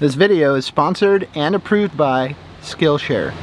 This video is sponsored and approved by Skillshare.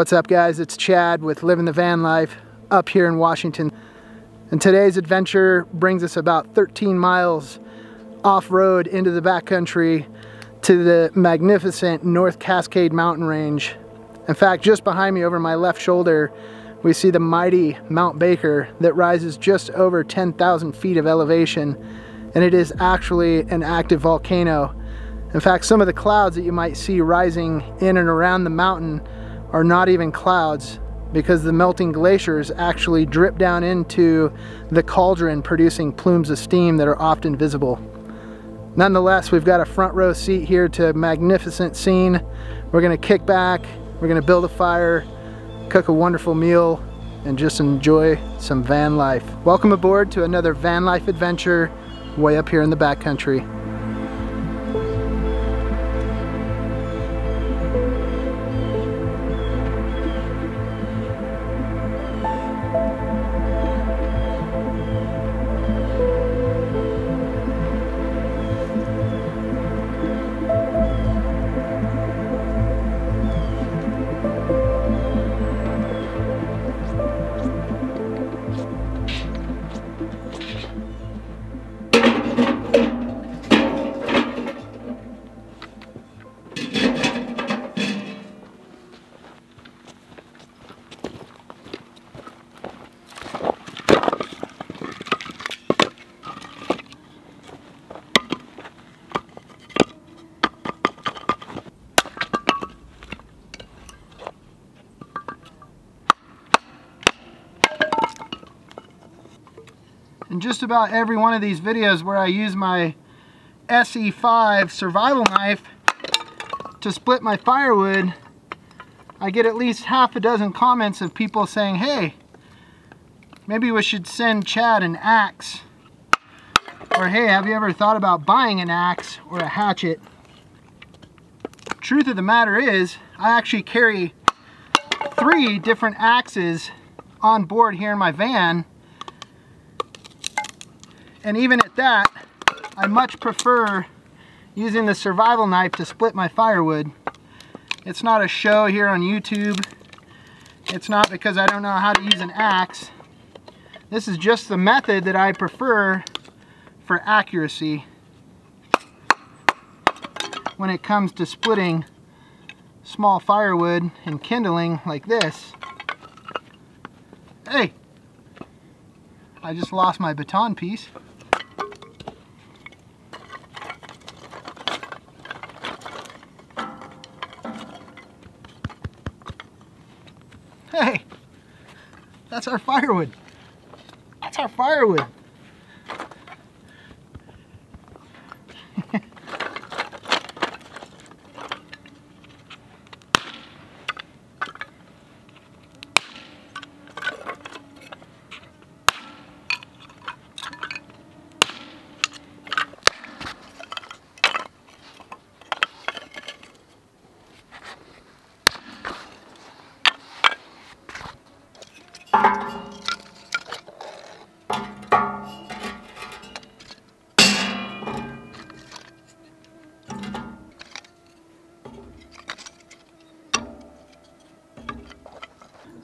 What's up guys, it's Chad with Living the Van Life up here in Washington. And today's adventure brings us about 13 miles off-road into the backcountry to the magnificent North Cascade mountain range. In fact, just behind me over my left shoulder, we see the mighty Mount Baker that rises just over 10,000 feet of elevation. And it is actually an active volcano. In fact, some of the clouds that you might see rising in and around the mountain are not even clouds because the melting glaciers actually drip down into the cauldron producing plumes of steam that are often visible. Nonetheless, we've got a front row seat here to a magnificent scene. We're gonna kick back, we're gonna build a fire, cook a wonderful meal, and just enjoy some van life. Welcome aboard to another van life adventure way up here in the backcountry. Just about every one of these videos where I use my Esee 5 survival knife to split my firewood, I get at least half a dozen comments of people saying, hey, maybe we should send Chad an axe. Or hey, have you ever thought about buying an axe or a hatchet? Truth of the matter is, I actually carry three different axes on board here in my van. And even at that, I much prefer using the survival knife to split my firewood. It's not a show here on YouTube. It's not because I don't know how to use an axe. This is just the method that I prefer for accuracy when it comes to splitting small firewood and kindling like this. Hey, I just lost my baton piece. Hey, that's our firewood. That's our firewood.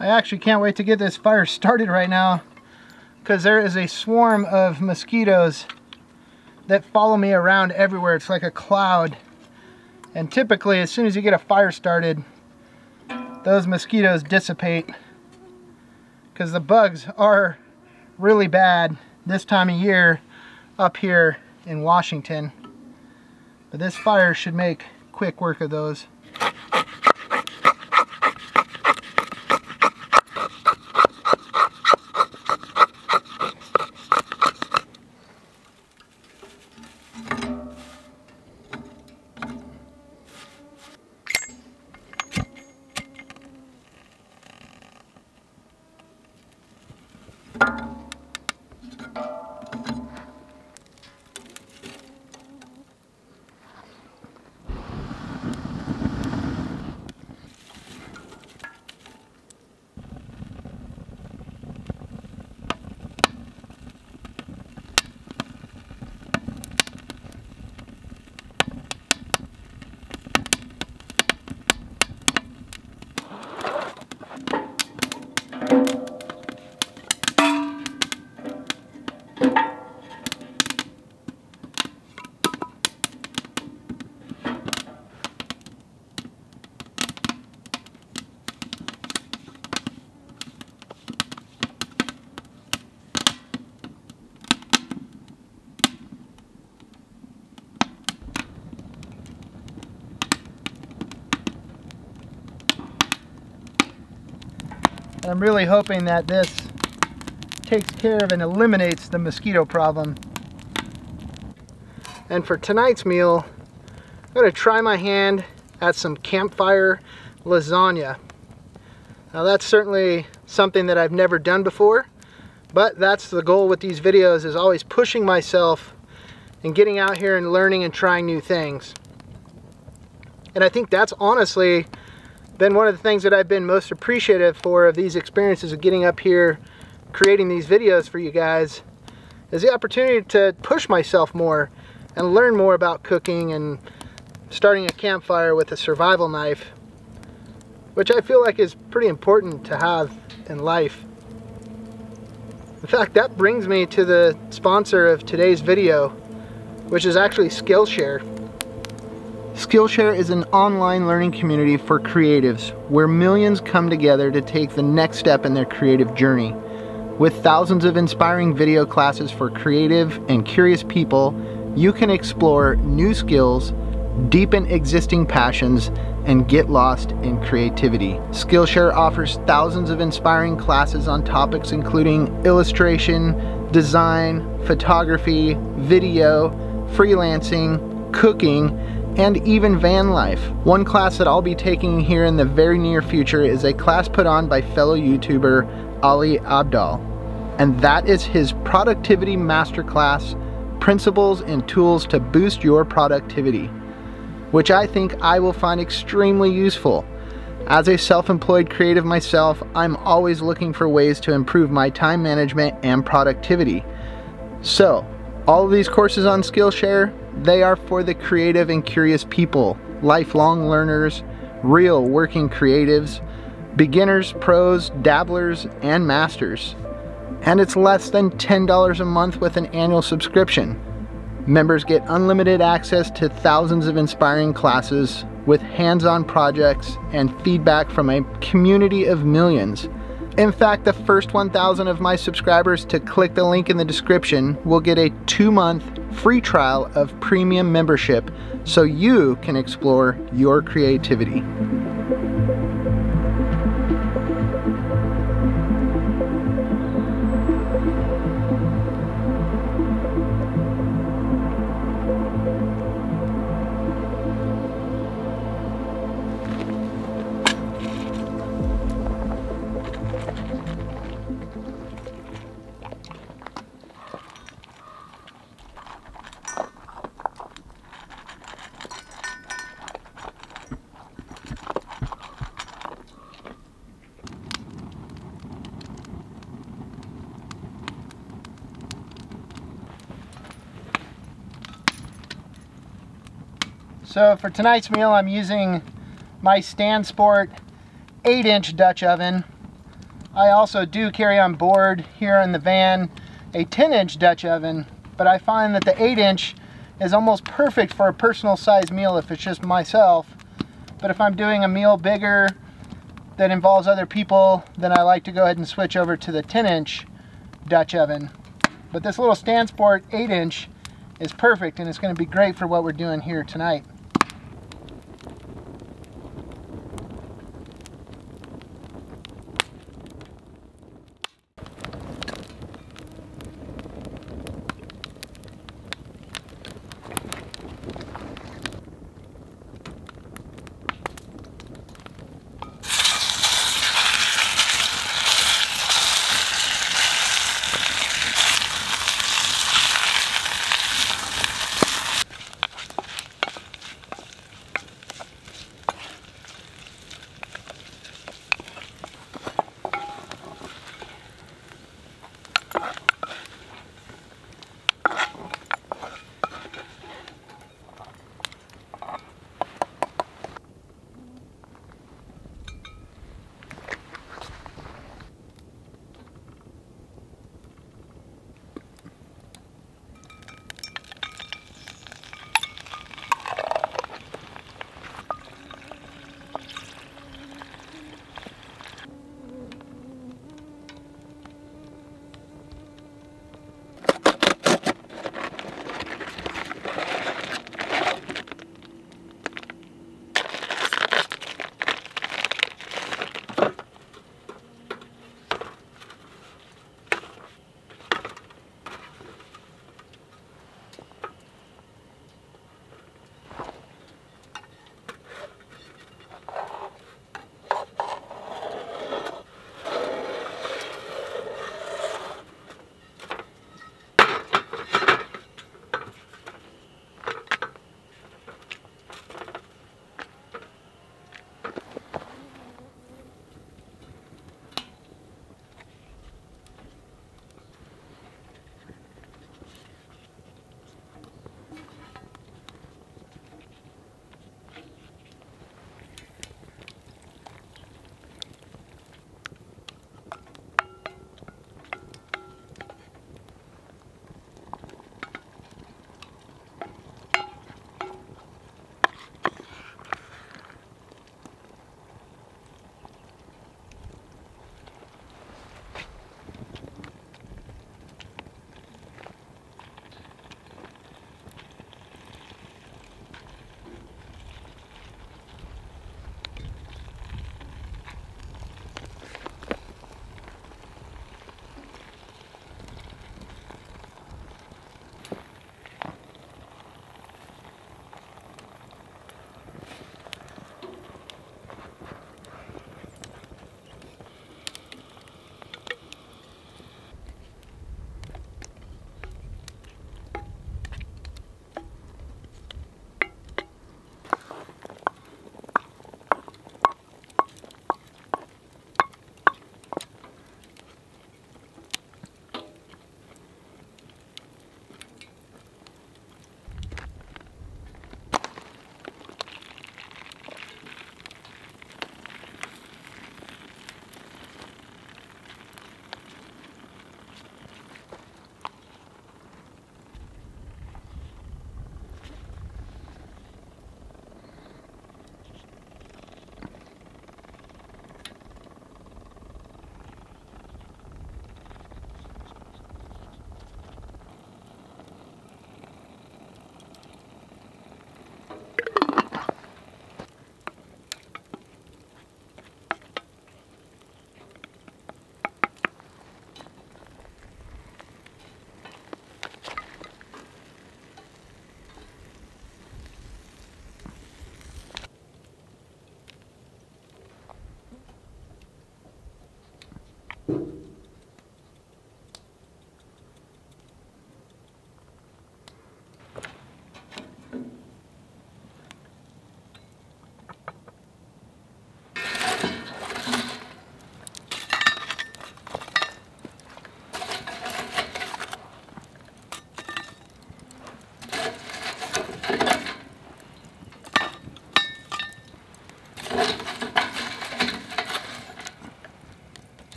I actually can't wait to get this fire started right now because there is a swarm of mosquitoes that follow me around everywhere. It's like a cloud. And typically, as soon as you get a fire started, those mosquitoes dissipate because the bugs are really bad this time of year up here in Washington. But this fire should make quick work of those. I'm really hoping that this takes care of and eliminates the mosquito problem. And for tonight's meal, I'm gonna try my hand at some campfire lasagna. Now that's certainly something that I've never done before, but that's the goal with these videos is always pushing myself and getting out here and learning and trying new things. And I think that's honestly been one of the things that I've been most appreciative for of these experiences of getting up here, creating these videos for you guys, is the opportunity to push myself more and learn more about cooking and starting a campfire with a survival knife, which I feel like is pretty important to have in life. In fact, that brings me to the sponsor of today's video, which is actually Skillshare. Skillshare is an online learning community for creatives where millions come together to take the next step in their creative journey. With thousands of inspiring video classes for creative and curious people, you can explore new skills, deepen existing passions, and get lost in creativity. Skillshare offers thousands of inspiring classes on topics including illustration, design, photography, video, freelancing, cooking, and even van life. One class that I'll be taking here in the very near future is a class put on by fellow YouTuber Ali Abdaal. And that is his Productivity Masterclass, Principles and Tools to Boost Your Productivity, which I think I will find extremely useful. As a self-employed creative myself, I'm always looking for ways to improve my time management and productivity. So, all of these courses on Skillshare, they are for the creative and curious people, lifelong learners, real working creatives, beginners, pros, dabblers, and masters. And it's less than $10 a month with an annual subscription. Members get unlimited access to thousands of inspiring classes with hands-on projects and feedback from a community of millions. In fact, the first 1,000 of my subscribers to click the link in the description will get a two-month free trial of premium membership so you can explore your creativity. So for tonight's meal, I'm using my StanSport 8-inch Dutch oven. I also do carry on board here in the van a 10-inch Dutch oven, but I find that the 8-inch is almost perfect for a personal size meal if it's just myself. But if I'm doing a meal bigger that involves other people, then I like to go ahead and switch over to the 10-inch Dutch oven. But this little StanSport 8-inch is perfect and it's going to be great for what we're doing here tonight.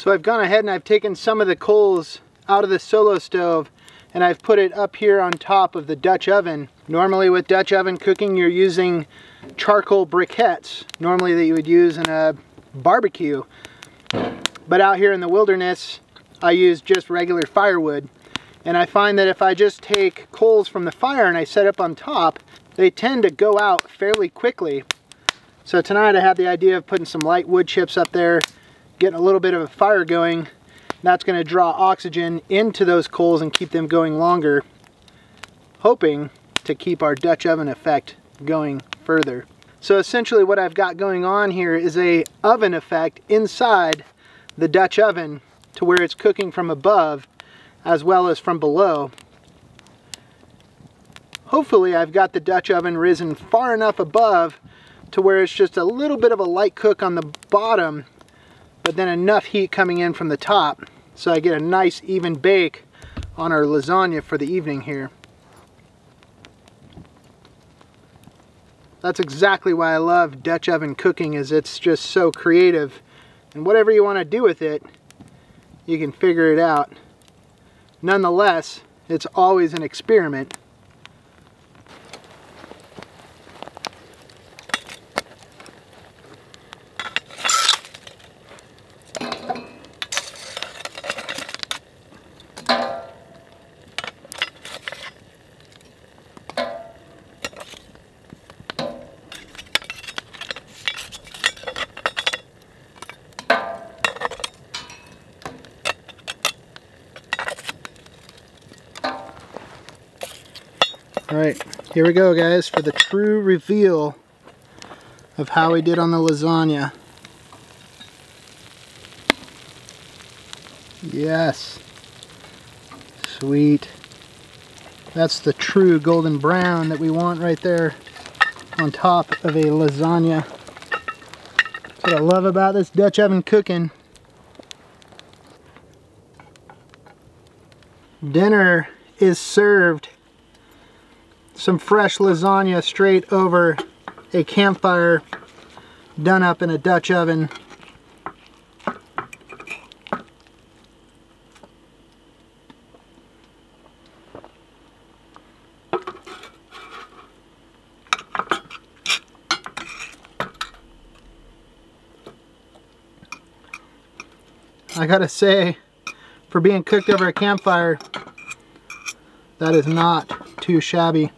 So I've gone ahead and I've taken some of the coals out of the solo stove and I've put it up here on top of the Dutch oven. Normally with Dutch oven cooking you're using charcoal briquettes, normally that you would use in a barbecue. But out here in the wilderness I use just regular firewood. And I find that if I just take coals from the fire and I set up on top, they tend to go out fairly quickly. So tonight I had the idea of putting some light wood chips up there, getting a little bit of a fire going. That's going to draw oxygen into those coals and keep them going longer, hoping to keep our Dutch oven effect going further. So essentially what I've got going on here is a oven effect inside the Dutch oven to where it's cooking from above as well as from below. Hopefully I've got the Dutch oven risen far enough above to where it's just a little bit of a light cook on the bottom but then enough heat coming in from the top so I get a nice even bake on our lasagna for the evening here. That's exactly why I love Dutch oven cooking is it's just so creative and whatever you want to do with it you can figure it out. Nonetheless, it's always an experiment. Alright, here we go guys for the true reveal of how we did on the lasagna. Yes. Sweet. That's the true golden brown that we want right there on top of a lasagna. That's what I love about this Dutch oven cooking. Dinner is served some fresh lasagna straight over a campfire done up in a Dutch oven. I gotta say, for being cooked over a campfire, that is not too shabby.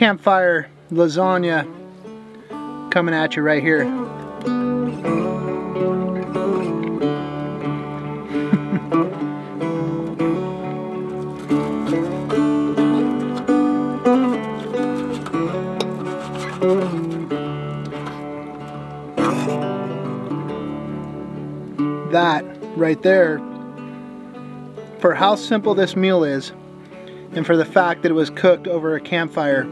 Campfire lasagna coming at you right here. that right there for how simple this meal is and for the fact that it was cooked over a campfire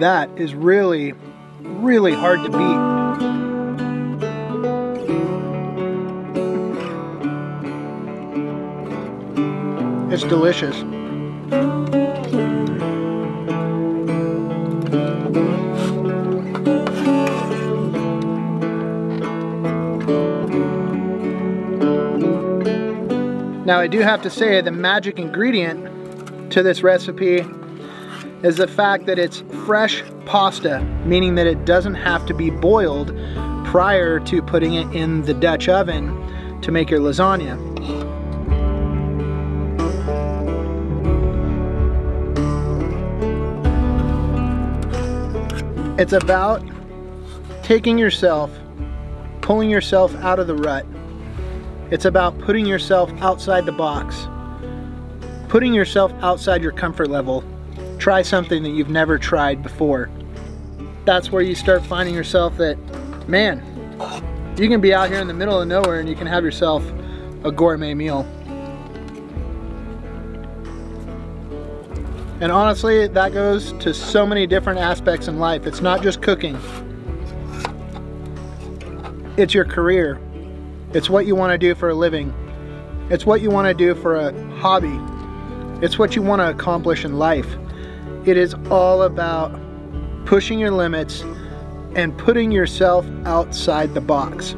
that is really, really hard to beat. It's delicious. Now I do have to say the magic ingredient to this recipe is the fact that it's fresh pasta, meaning that it doesn't have to be boiled prior to putting it in the Dutch oven to make your lasagna. It's about taking yourself, pulling yourself out of the rut. It's about putting yourself outside the box, putting yourself outside your comfort level try something that you've never tried before. That's where you start finding yourself that, man, you can be out here in the middle of nowhere and you can have yourself a gourmet meal. And honestly, that goes to so many different aspects in life. It's not just cooking. It's your career. It's what you want to do for a living. It's what you want to do for a hobby. It's what you want to accomplish in life. It is all about pushing your limits and putting yourself outside the box.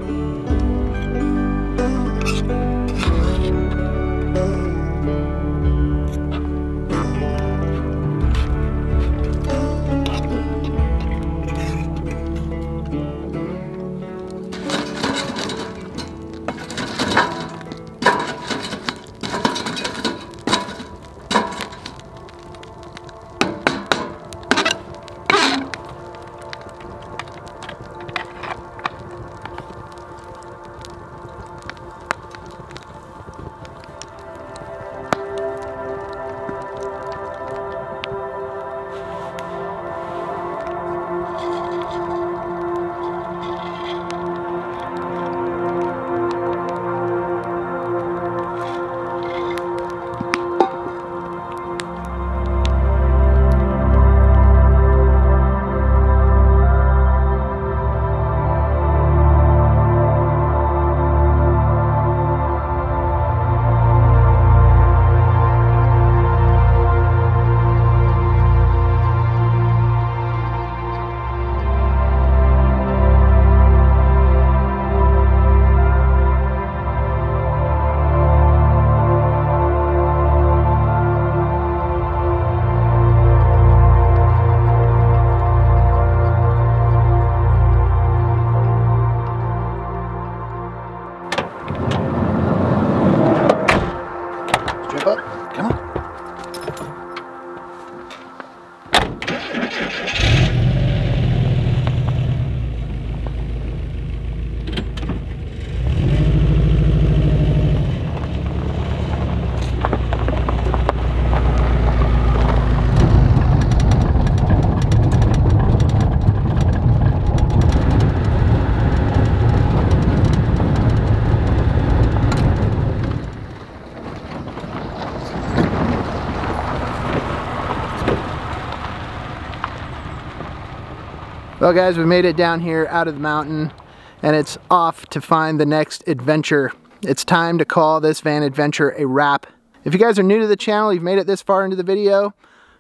Well guys, we made it down here out of the mountain and it's off to find the next adventure. It's time to call this van adventure a wrap. If you guys are new to the channel, you've made it this far into the video,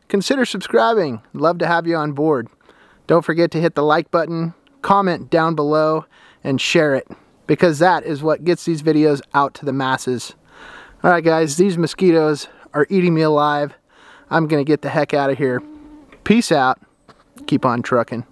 consider subscribing. Love to have you on board. Don't forget to hit the like button, comment down below, and share it because that is what gets these videos out to the masses. Alright guys, these mosquitoes are eating me alive. I'm gonna get the heck out of here. Peace out. Keep on trucking.